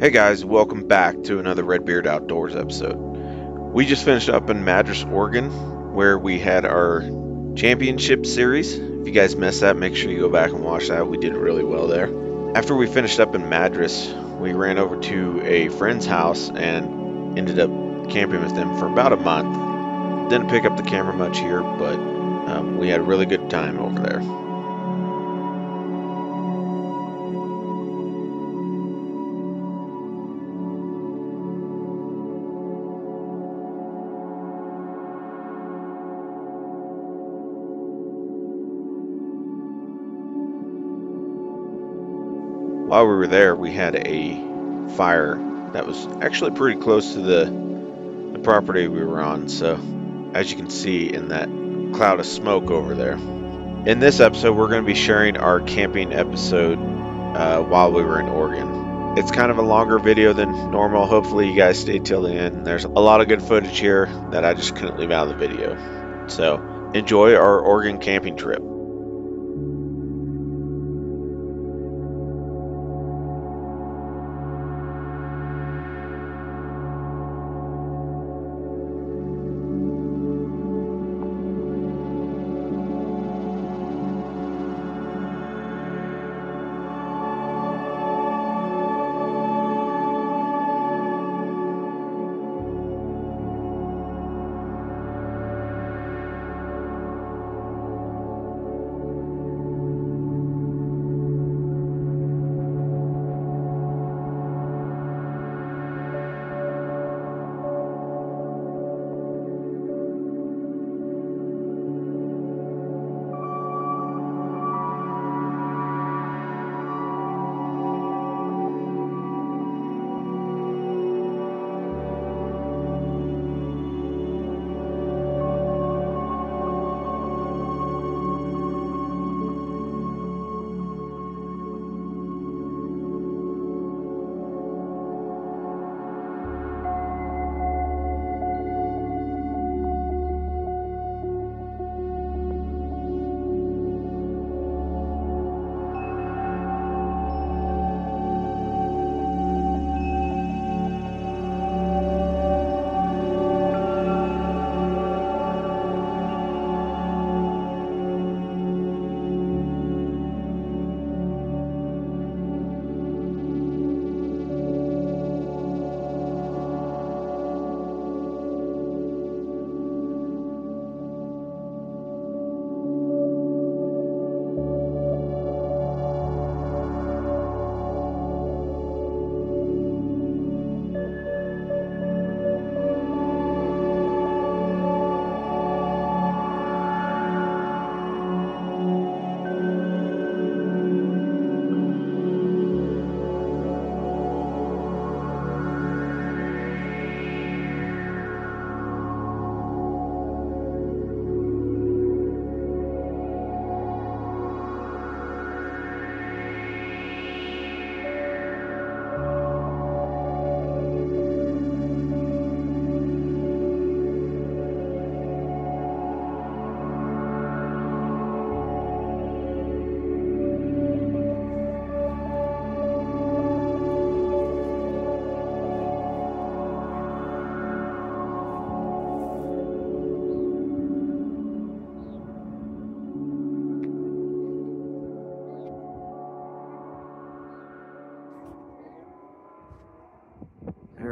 Hey guys, welcome back to another Redbeard Outdoors episode. We just finished up in Madras, Oregon, where we had our championship series. If you guys missed that, make sure you go back and watch that. We did really well there. After we finished up in Madras, we ran over to a friend's house and ended up camping with them for about a month. Didn't pick up the camera much here, but um, we had a really good time over there. While we were there, we had a fire that was actually pretty close to the, the property we were on. So, as you can see in that cloud of smoke over there. In this episode, we're going to be sharing our camping episode uh, while we were in Oregon. It's kind of a longer video than normal. Hopefully, you guys stay till the end. There's a lot of good footage here that I just couldn't leave out of the video. So, enjoy our Oregon camping trip.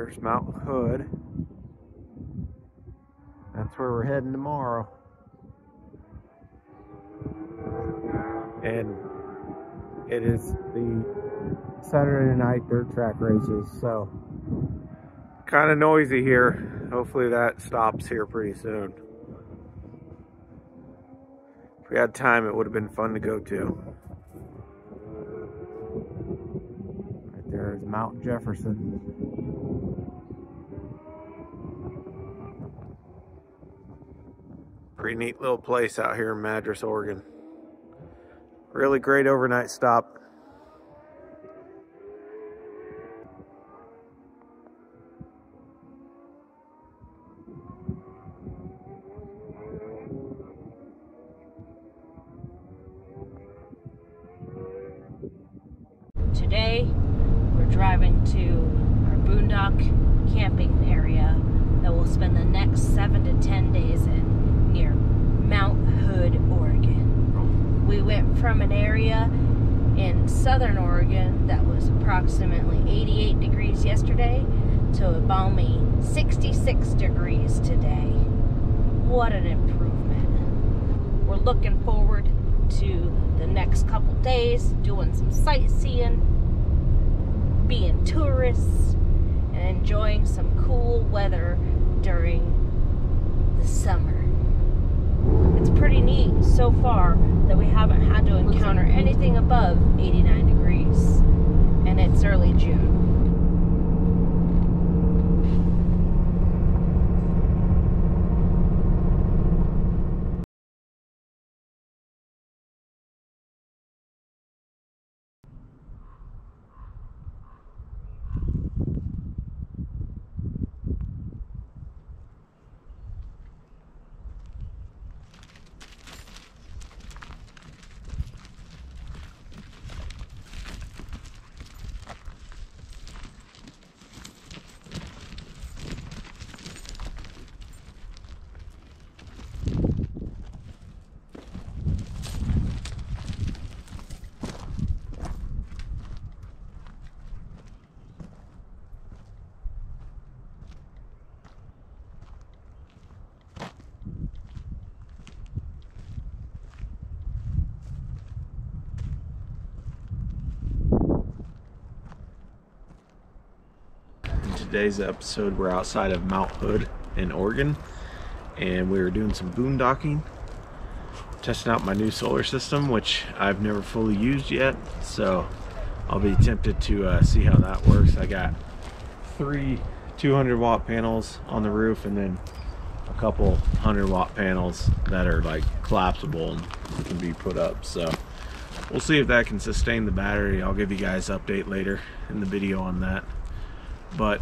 There's Mount Hood. That's where we're heading tomorrow. And it is the Saturday night dirt track races, so kind of noisy here. Hopefully that stops here pretty soon. If we had time, it would have been fun to go to. Right there is Mount Jefferson. Pretty neat little place out here in Madras, Oregon. Really great overnight stop. driving to our boondock camping area that we'll spend the next seven to ten days in near Mount Hood, Oregon. We went from an area in southern Oregon that was approximately 88 degrees yesterday to a balmy 66 degrees today. What an improvement. We're looking forward to the next couple days doing some sightseeing, being tourists, and enjoying some cool weather during the summer. It's pretty neat so far that we haven't had to encounter anything above 89 degrees, and it's early June. In today's episode, we're outside of Mount Hood in Oregon, and we were doing some boondocking, testing out my new solar system, which I've never fully used yet. So I'll be tempted to uh, see how that works. I got three 200 watt panels on the roof, and then a couple 100 watt panels that are like collapsible and can be put up. So we'll see if that can sustain the battery. I'll give you guys update later in the video on that but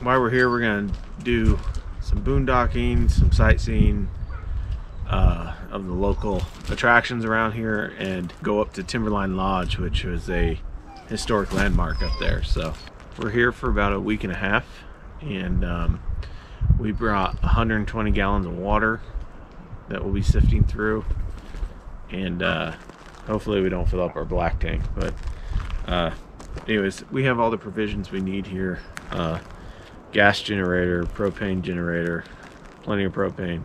while we're here we're gonna do some boondocking some sightseeing uh, of the local attractions around here and go up to Timberline Lodge which was a historic landmark up there. So we're here for about a week and a half and um, we brought 120 gallons of water that we'll be sifting through. And uh, hopefully we don't fill up our black tank but uh, anyways we have all the provisions we need here uh, gas generator propane generator plenty of propane.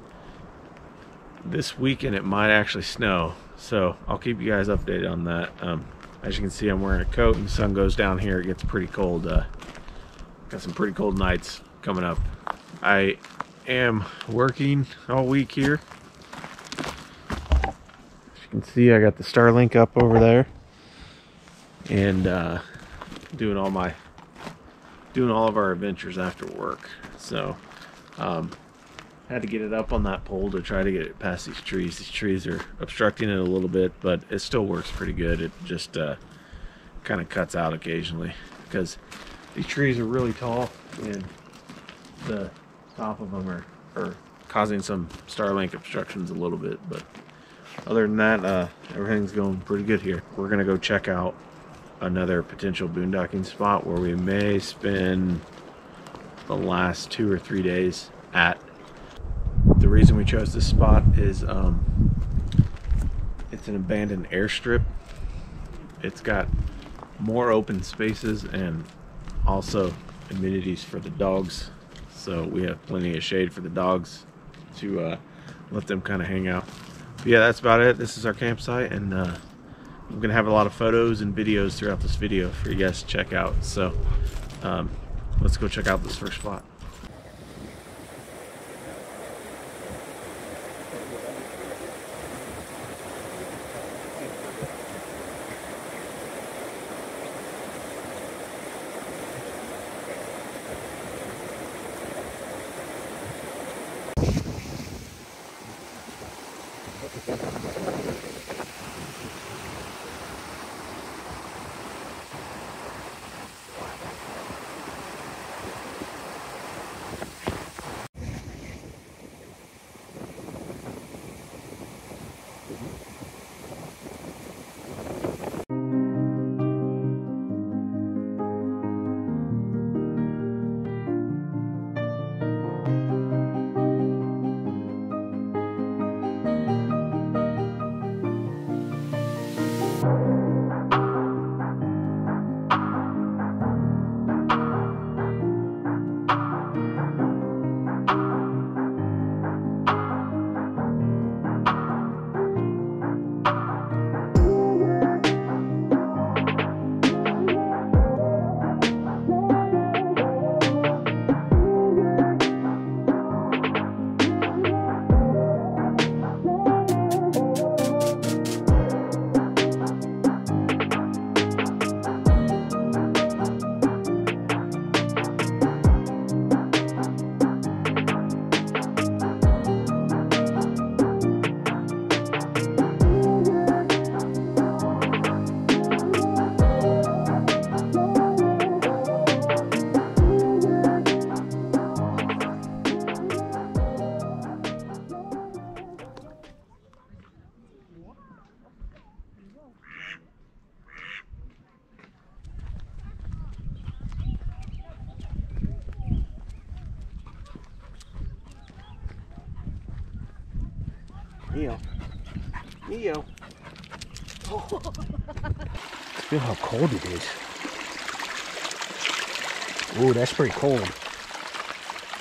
This weekend it might actually snow so I'll keep you guys updated on that. Um, as you can see I'm wearing a coat and the sun goes down here it gets pretty cold uh, got some pretty cold nights coming up. I am working all week here. As you can see I got the Starlink up over there and uh, doing all my doing all of our adventures after work. So um, had to get it up on that pole to try to get it past these trees. These trees are obstructing it a little bit but it still works pretty good. It just uh, kind of cuts out occasionally because these trees are really tall and the top of them are, are causing some Starlink obstructions a little bit but other than that uh, everything's going pretty good here. We're gonna go check out another potential boondocking spot where we may spend the last two or three days at. The reason we chose this spot is um, it's an abandoned airstrip. It's got more open spaces and also amenities for the dogs. So we have plenty of shade for the dogs to uh, let them kind of hang out. But yeah, that's about it. This is our campsite and uh, I'm gonna have a lot of photos and videos throughout this video for you guys to check out. So um, let's go check out this first spot. Cold it is. Ooh, that's pretty cold.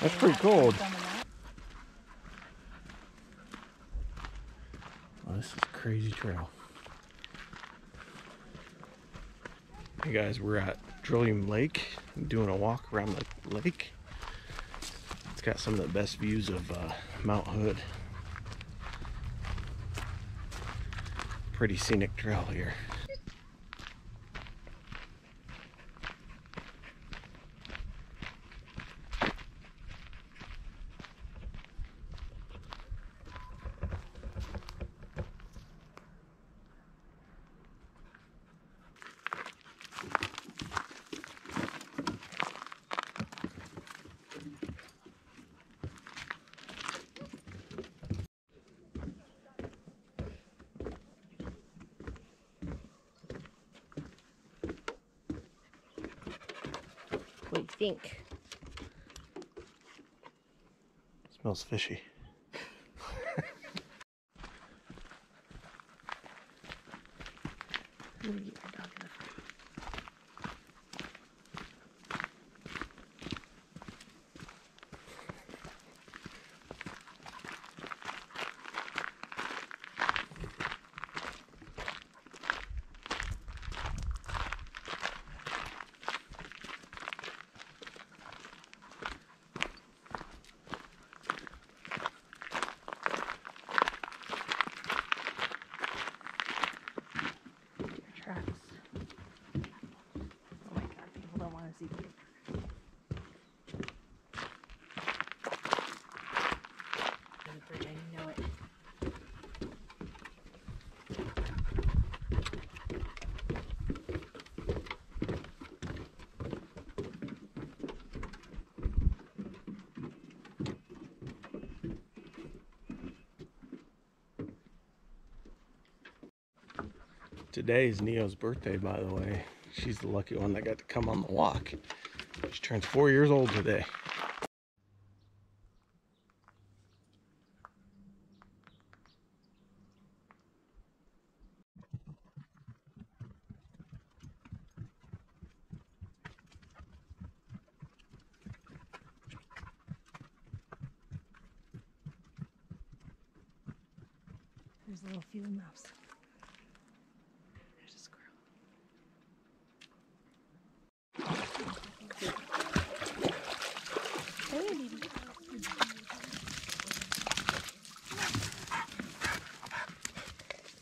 That's pretty cold. Oh, this is a crazy trail. Hey guys, we're at Trillium Lake, doing a walk around the lake. It's got some of the best views of uh, Mount Hood. Pretty scenic trail here. Think? Smells fishy. I'm gonna get your dog in the front. Your tracks. Oh my god, people don't want to see you. The bridge, I know it. Today is Neo's birthday, by the way. She's the lucky one that got to come on the walk. She turns four years old today. There's a little field mouse. There's a squirrel. Hey, baby.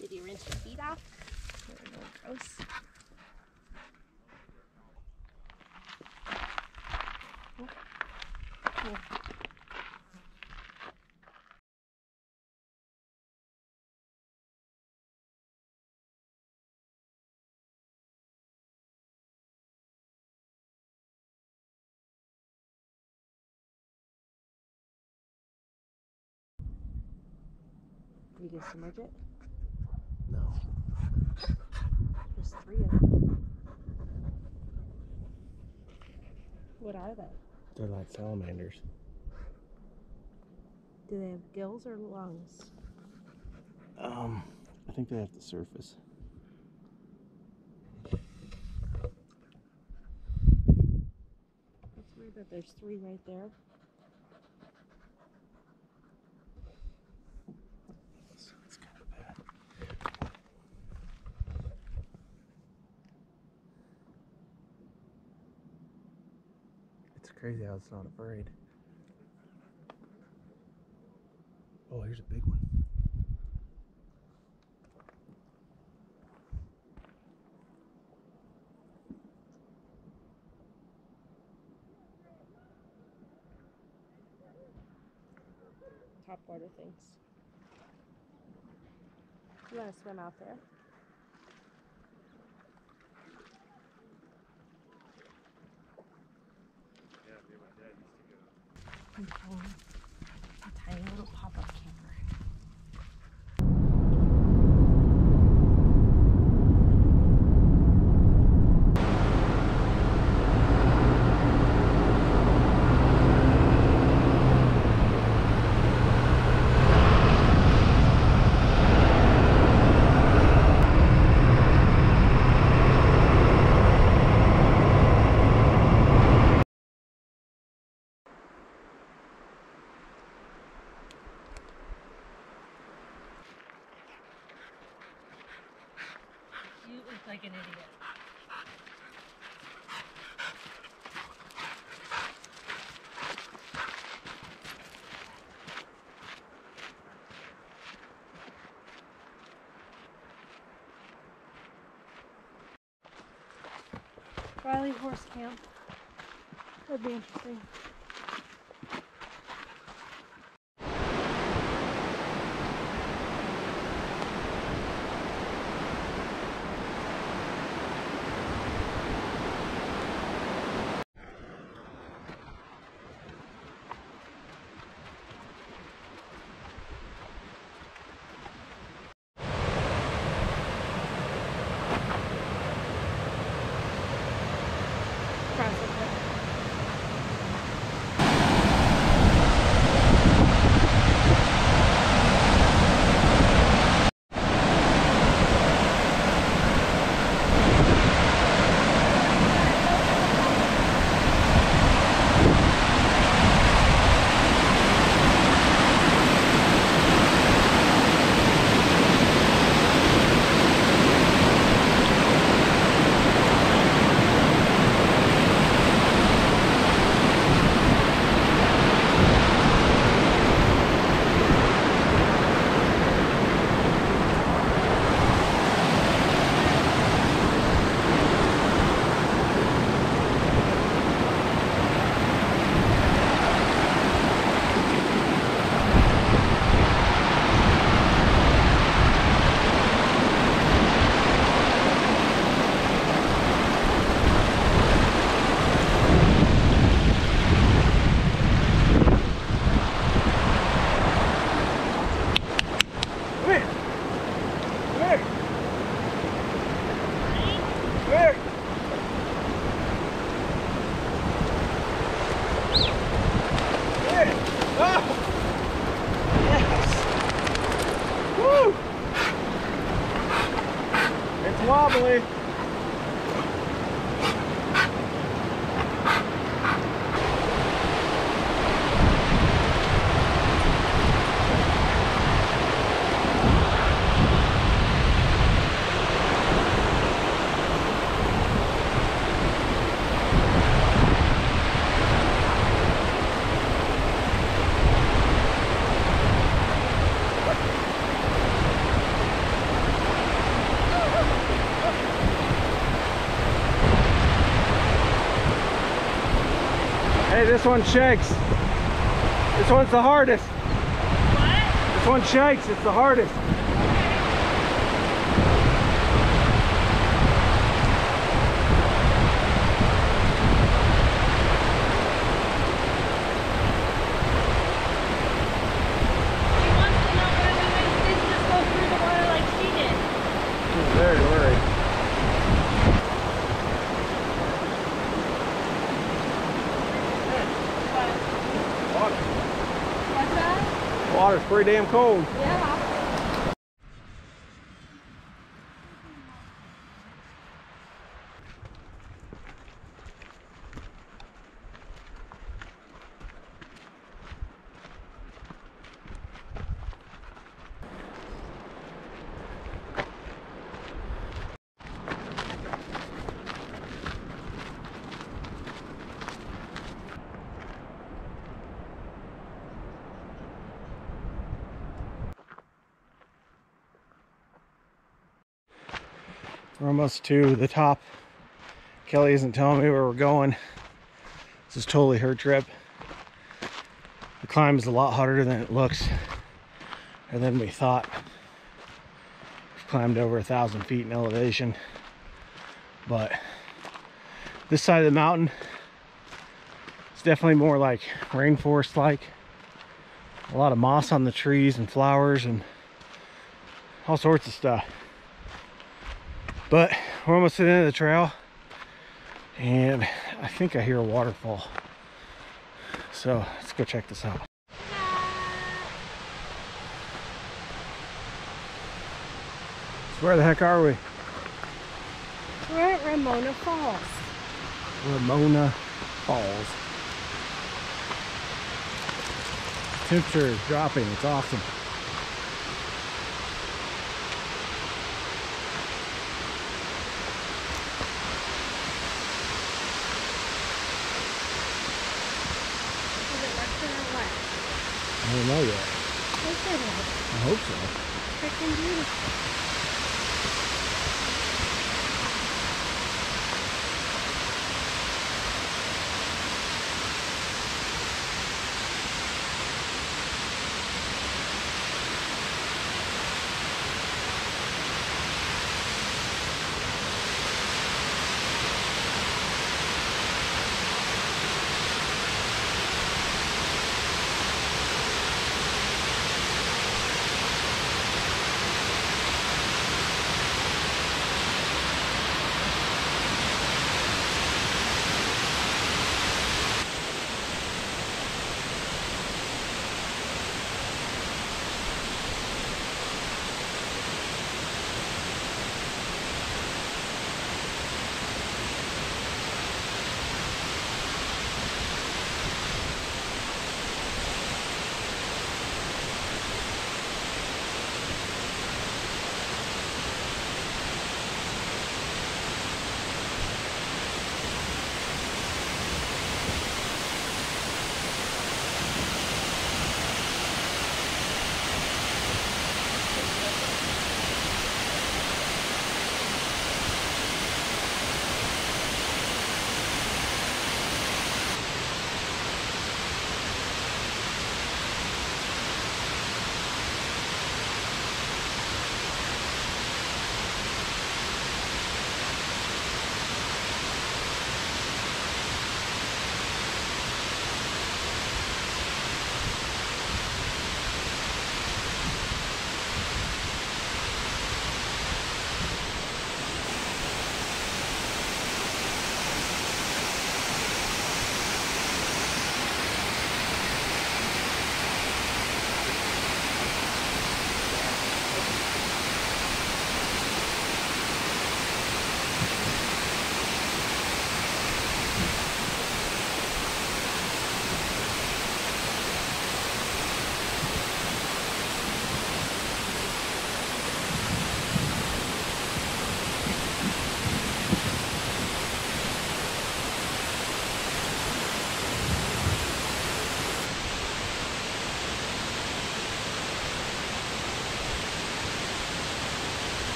Did you rinse your feet off? They're a little gross. You can submerge it? No. There's three of them. What are they? They're like salamanders. Do they have gills or lungs? Um, I think they have to surface. That's weird that there's three right there. So it's kind of bad. It's crazy how it's not afraid. Oh, here's a big one. Top water things. You want to swim out there? I'm Riley Horse Camp. That'd be interesting. This one shakes. This one's the hardest. What? This one shakes. It's the hardest. She wants to know why we made didn't just go through the water like she did. She's very worried. What's that? Water's pretty damn cold. Almost to the top. Kelly isn't telling me where we're going. This is totally her trip. The climb is a lot harder than it looks or than we thought. We've climbed over a thousand feet in elevation. But this side of the mountain is definitely more like rainforest like. A lot of moss on the trees and flowers and all sorts of stuff. But we're almost to the end of the trail. And I think I hear a waterfall. So let's go check this out. So where the heck are we? We're at Ramona Falls. Ramona Falls. Temperature is dropping. It's awesome. Yet. Look at it. I hope so. Freaking beautiful.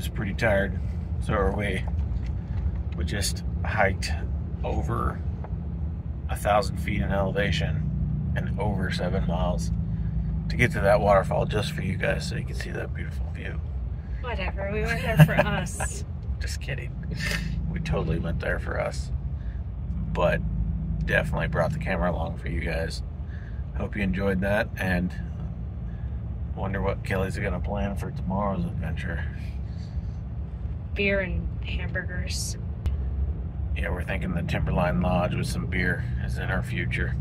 Was pretty tired. So are we. We just hiked over a thousand feet in elevation and over seven miles to get to that waterfall just for you guys so you can see that beautiful view. Whatever, we went there for us. Just kidding. We totally went there for us. But definitely brought the camera along for you guys. Hope you enjoyed that and wonder what Kelly's gonna plan for tomorrow's adventure. Beer and hamburgers. Yeah, we're thinking the Timberline Lodge with some beer is in our future.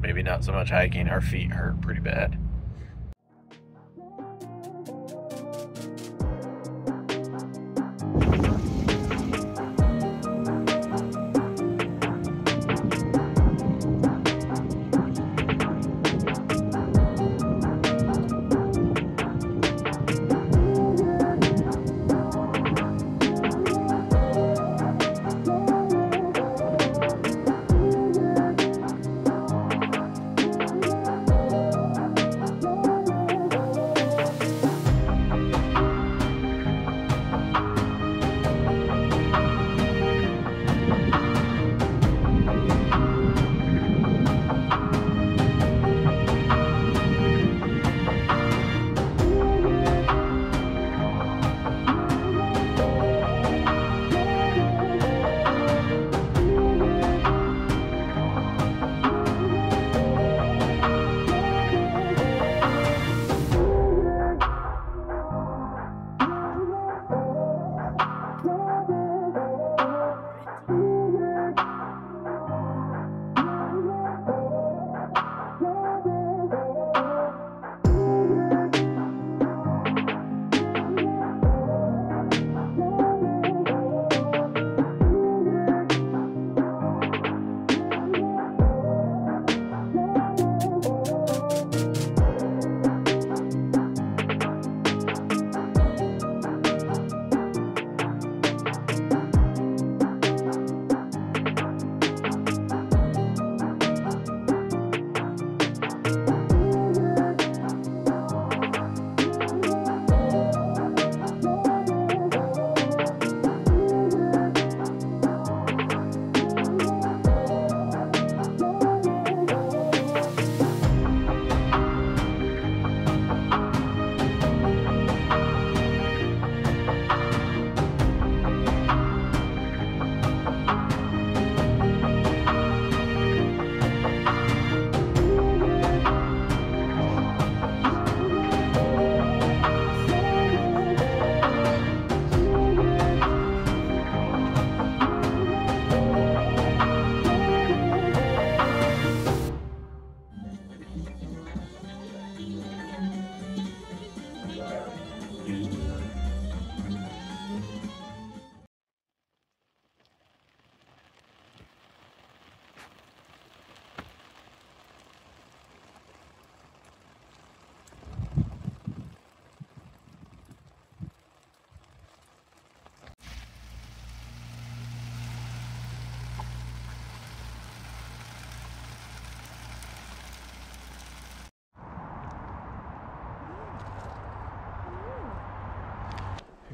Maybe not so much hiking, our feet hurt pretty bad.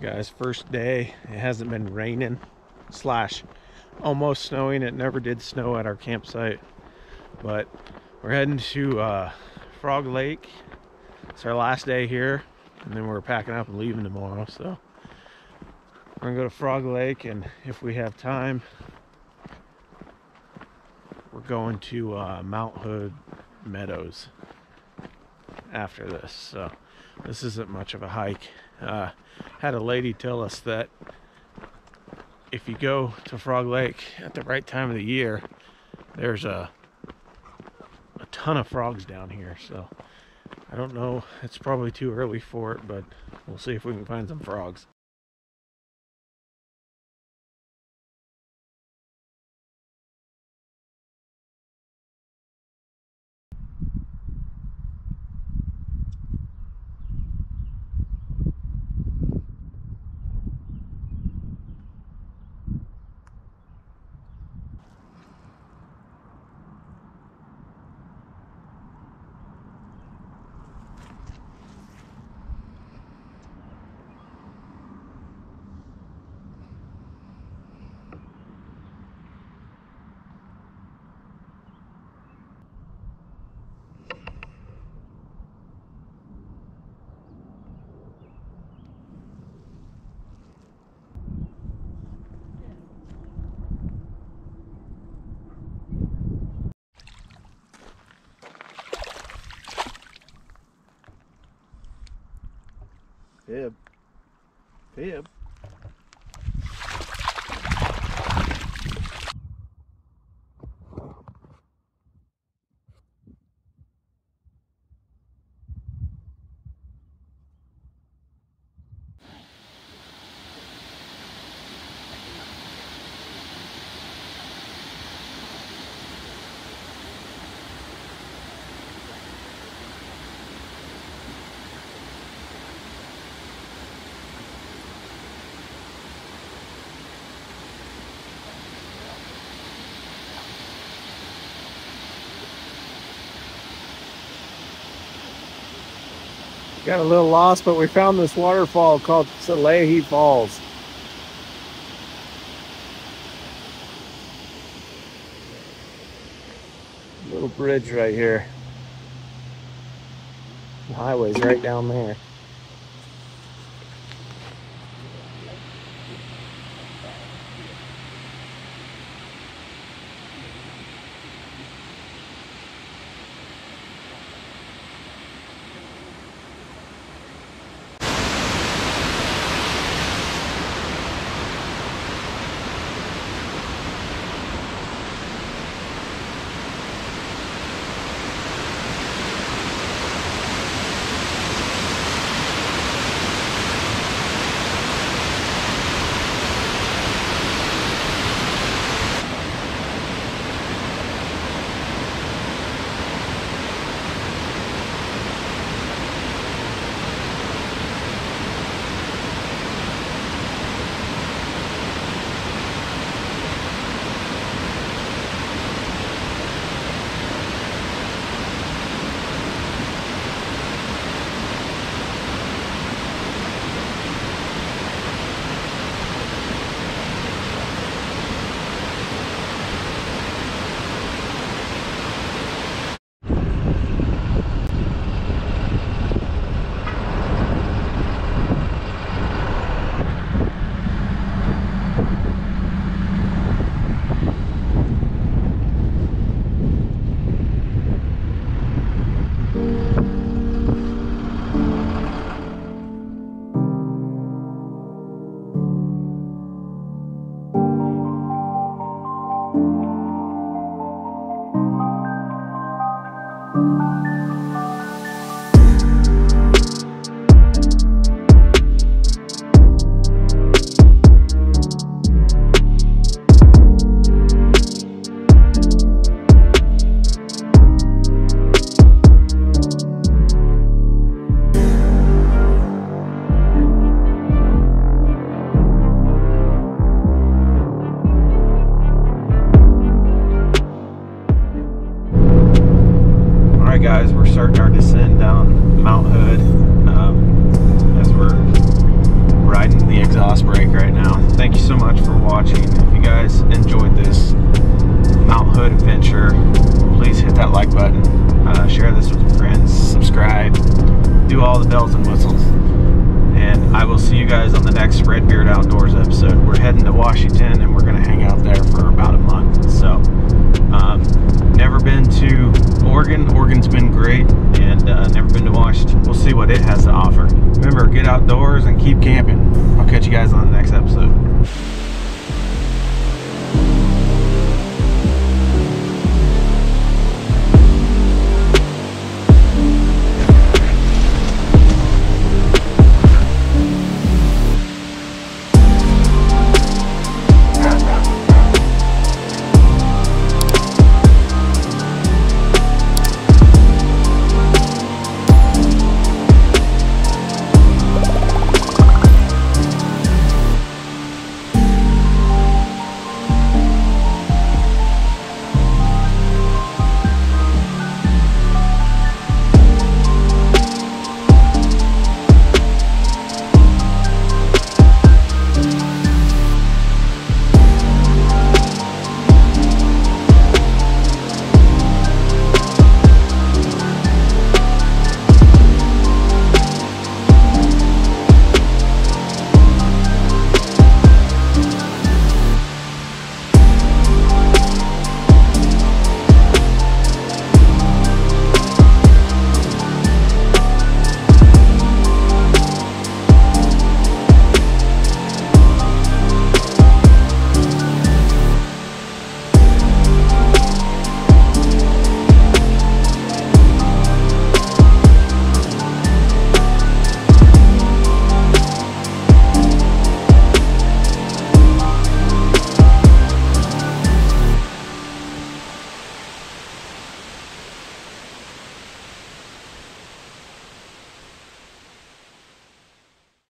Guys first day. It hasn't been raining slash almost snowing. It never did snow at our campsite. But we're heading to uh, frog lake. It's our last day here. And then we're packing up and leaving tomorrow. So we're gonna go to frog lake. And if we have time we're going to uh, mount hood meadows after this. So this isn't much of a hike uh, had a lady tell us that if you go to Frog Lake at the right time of the year, there's a a ton of frogs down here. So I don't know. It's probably too early for it, but we'll see if we can find some frogs. Yeah. Got a little lost, but we found this waterfall called Sahalie Falls. Little bridge right here. The highway's right down there.